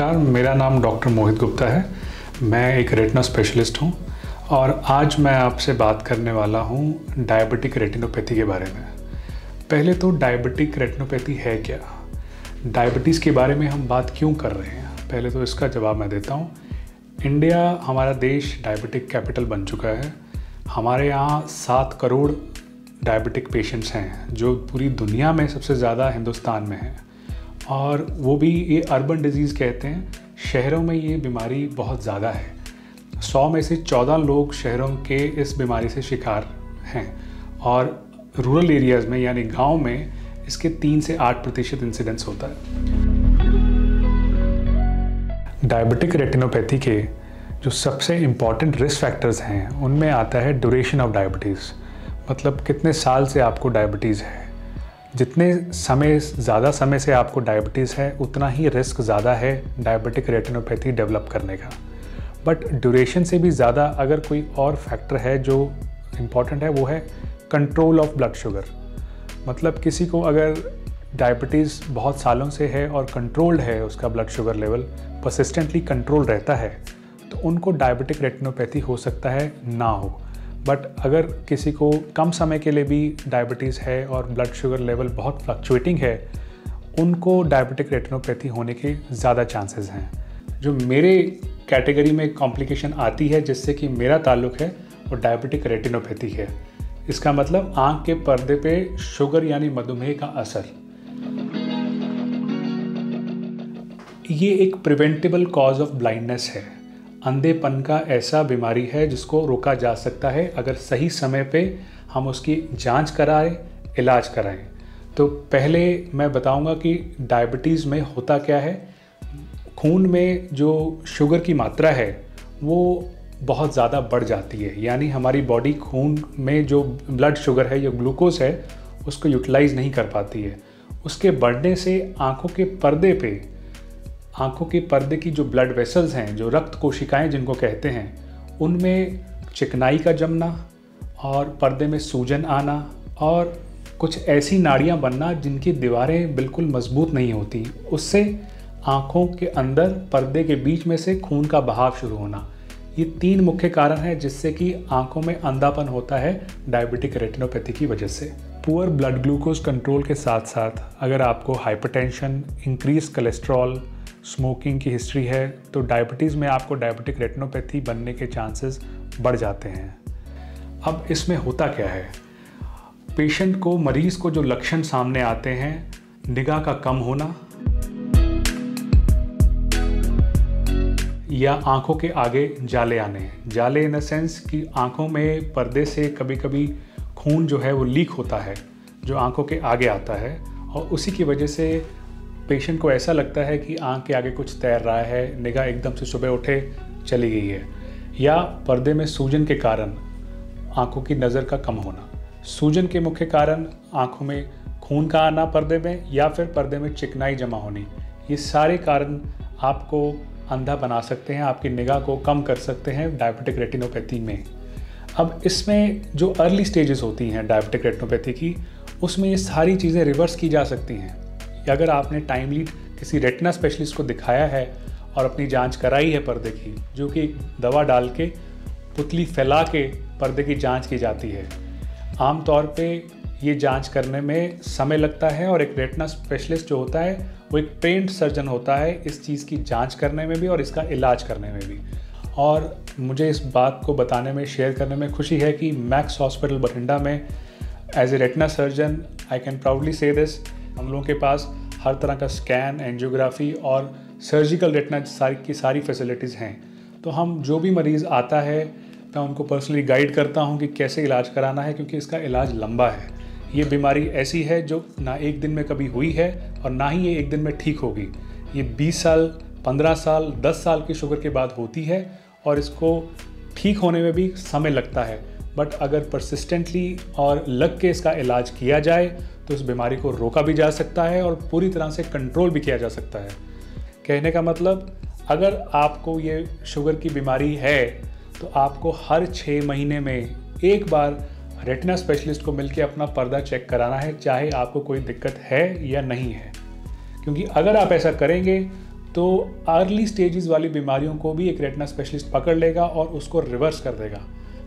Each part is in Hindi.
नमस्कार, मेरा नाम डॉक्टर मोहित गुप्ता है। मैं एक रेटिना स्पेशलिस्ट हूँ और आज मैं आपसे बात करने वाला हूँ डायबिटिक रेटिनोपैथी के बारे में। पहले तो डायबिटिक रेटिनोपैथी है क्या? डायबिटीज़ के बारे में हम बात क्यों कर रहे हैं? पहले तो इसका जवाब मैं देता हूँ। इंडिया हमारा देश डायबिटिक कैपिटल बन चुका है। हमारे यहाँ सात करोड़ डायबिटिक पेशेंट्स हैं, जो पूरी दुनिया में सबसे ज़्यादा हिंदुस्तान में हैं। और वो भी ये अर्बन डिज़ीज़ कहते हैं, शहरों में ये बीमारी बहुत ज़्यादा है। सौ में से चौदह लोग शहरों के इस बीमारी से शिकार हैं और रूरल एरियाज़ में, यानी गाँव में, इसके तीन से आठ प्रतिशत इंसिडेंस होता है। डायबिटिक रेटिनोपैथी के जो सबसे इंपॉर्टेंट रिस्क फैक्टर्स हैं, उनमें आता है ड्यूरेशन ऑफ़ डायबिटीज़ मतलब कितने साल से आपको डायबिटीज़ है। जितने समय, ज़्यादा समय से आपको डायबिटीज़ है, उतना ही रिस्क ज़्यादा है डायबिटिक रेटिनोपैथी डेवलप करने का। बट ड्यूरेशन से भी ज़्यादा अगर कोई और फैक्टर है जो इंपॉर्टेंट है, वो है कंट्रोल ऑफ़ ब्लड शुगर मतलब किसी को अगर डायबिटीज़ बहुत सालों से है और कंट्रोल्ड है उसका blood sugar level persistently control रहता है तो उनको डायबिटिक रेटिनोपैथी हो सकता है ना हो। बट अगर किसी को कम समय के लिए भी डायबिटीज़ है और ब्लड शुगर लेवल बहुत फ्लक्चुएटिंग है, उनको डायबिटिक रेटिनोपैथी होने के ज़्यादा चांसेस हैं। जो मेरे कैटेगरी में कॉम्प्लिकेशन आती है, जिससे कि मेरा ताल्लुक है, वो डायबिटिक रेटिनोपैथी है। इसका मतलब आँख के पर्दे पे शुगर यानी मधुमेह का असर। ये एक प्रिवेंटेबल कॉज ऑफ़ ब्लाइंडनेस है। अंधेपन का ऐसा बीमारी है जिसको रोका जा सकता है। अगर सही समय पे हम उसकी जाँच कराएँ, इलाज कराएँ। तो पहले मैं बताऊँगा कि डायबिटीज़ में होता क्या है। खून में जो शुगर की मात्रा है, वो बहुत ज़्यादा बढ़ जाती है। यानी हमारी बॉडी खून में जो ब्लड शुगर है या ग्लूकोज है, उसको यूटिलाइज नहीं कर पाती है। उसके बढ़ने से आँखों के पर्दे पे आँखों के पर्दे की जो ब्लड वेसल्स हैं, जो रक्त कोशिकाएँ जिनको कहते हैं, उनमें चिकनाई का जमना और पर्दे में सूजन आना और कुछ ऐसी नाड़ियाँ बनना जिनकी दीवारें बिल्कुल मज़बूत नहीं होती। उससे आँखों के अंदर पर्दे के बीच में से खून का बहाव शुरू होना। ये तीन मुख्य कारण हैं जिससे कि आँखों में अंधापन होता है डायबिटिक रेटिनोपैथी की वजह से। पुअर ब्लड ग्लूकोज कंट्रोल के साथ साथ अगर आपको हाइपरटेंशन इंक्रीज कोलेस्ट्रॉल स्मोकिंग की हिस्ट्री है तो डायबिटीज़ में आपको डायबिटिक रेटिनोपैथी बनने के चांसेस बढ़ जाते हैं। अब इसमें होता क्या है? पेशेंट को, मरीज़ को जो लक्षण सामने आते हैं, निगाह का कम होना या आँखों के आगे जाले आने। जाले इन द सेंस कि आँखों में पर्दे से कभी कभी खून जो है वो लीक होता है, जो आँखों के आगे आता है, और उसी की वजह से पेशेंट को ऐसा लगता है कि आँख के आगे कुछ तैर रहा है, निगाह एकदम से सुबह उठे, चली गई है। या पर्दे में सूजन के कारण आँखों की नज़र का कम होना। सूजन के मुख्य कारण आँखों में खून का आना पर्दे में या फिर पर्दे में चिकनाई जमा होनी। ये सारे कारण आपको अंधा बना सकते हैं, आपकी निगाह को कम कर सकते हैं डायबिटिक रेटिनोपैथी में। अब इसमें जो अर्ली स्टेजेस होती हैं डायबिटिक रेटिनोपैथी की, उसमें ये सारी चीज़ें रिवर्स की जा सकती हैं। कि अगर आपने टाइमली किसी रेटना स्पेशलिस्ट को दिखाया है और अपनी जाँच कराई है पर्दे की, जो कि दवा डाल के, पुतली फैला के पर्दे की जाँच की जाती है आमतौर पे ये जाँच करने में समय लगता है और एक रेटना स्पेशलिस्ट जो होता है, वो एक ट्रेंड सर्जन होता है इस चीज़ की जाँच करने में भी और इसका इलाज करने में भी। और मुझे इस बात को बताने में शेयर करने में खुशी है कि मैक्स हॉस्पिटल बठिंडा में as a retina surgeon I can proudly say this हम लोगों के पास हर तरह का स्कैन एंजियोग्राफी और सर्जिकल रेटना सारी की सारी फैसिलिटीज़ हैं। तो हम जो भी मरीज़ आता है, मैं उनको पर्सनली गाइड करता हूँ कि कैसे इलाज कराना है, क्योंकि इसका इलाज लंबा है। ये बीमारी ऐसी है जो ना एक दिन में कभी हुई है और ना ही ये एक दिन में ठीक होगी। ये 20 साल 15 साल 10 साल की शुगर के बाद होती है और इसको ठीक होने में भी समय लगता है। बट अगर परसिस्टेंटली और लग के इसका इलाज किया जाए तो इस बीमारी को रोका भी जा सकता है और पूरी तरह से कंट्रोल भी किया जा सकता है। कहने का मतलब अगर आपको ये शुगर की बीमारी है तो आपको हर छः महीने में एक बार रेटिना स्पेशलिस्ट को मिलकर अपना पर्दा चेक कराना है, चाहे आपको कोई दिक्कत है या नहीं है। क्योंकि अगर आप ऐसा करेंगे तो अर्ली स्टेजेस वाली बीमारियों को भी एक रेटना स्पेशलिस्ट पकड़ लेगा और उसको रिवर्स कर देगा।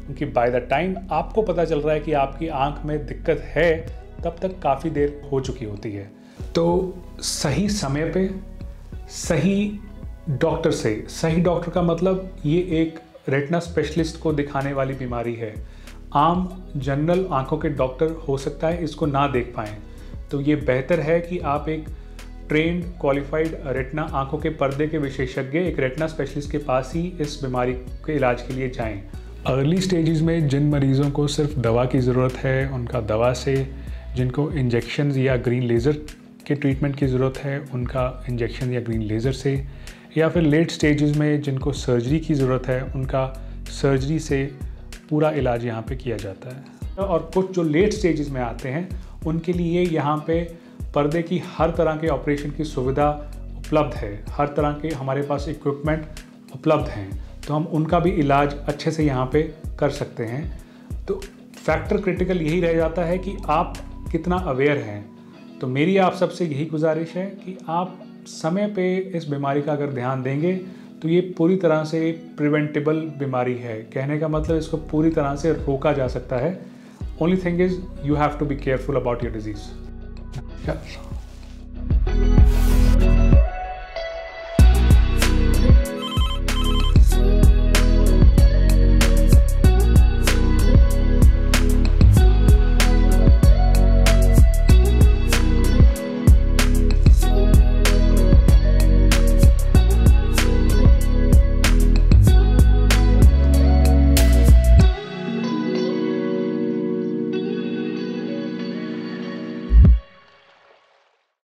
क्योंकि बाय द टाइम आपको पता चल रहा है कि आपकी आँख में दिक्कत है, तब तक काफ़ी देर हो चुकी होती है। तो सही समय पे, सही डॉक्टर से, सही डॉक्टर का मतलब ये एक रेटना स्पेशलिस्ट को दिखाने वाली बीमारी है। आम जनरल आँखों के डॉक्टर हो सकता है इसको ना देख पाएँ। तो ये बेहतर है कि आप एक ट्रेंड क्वालिफाइड रेटना आँखों के पर्दे के विशेषज्ञ, एक रेटना स्पेशलिस्ट के पास ही इस बीमारी के इलाज के लिए जाएँ। अर्ली स्टेजेस में जिन मरीज़ों को सिर्फ़ दवा की ज़रूरत है, उनका दवा से जिनको इंजेक्शन या ग्रीन लेज़र के ट्रीटमेंट की ज़रूरत है, उनका इंजेक्शन या ग्रीन लेज़र से, या फिर लेट स्टेजेस में जिनको सर्जरी की ज़रूरत है, उनका सर्जरी से पूरा इलाज यहाँ पे किया जाता है। और कुछ जो लेट स्टेजेस में आते हैं, उनके लिए यहाँ पे पर्दे की हर तरह के ऑपरेशन की सुविधा उपलब्ध है। हर तरह के हमारे पास इक्विपमेंट उपलब्ध हैं। तो हम उनका भी इलाज अच्छे से यहाँ पे कर सकते हैं। तो फैक्टर क्रिटिकल यही रह जाता है कि आप कितना अवेयर हैं। तो मेरी आप सबसे यही गुजारिश है कि आप समय पे इस बीमारी का अगर ध्यान देंगे तो ये पूरी तरह से प्रिवेंटेबल बीमारी है। कहने का मतलब इसको पूरी तरह से रोका जा सकता है। Only thing is you have to be careful about your disease.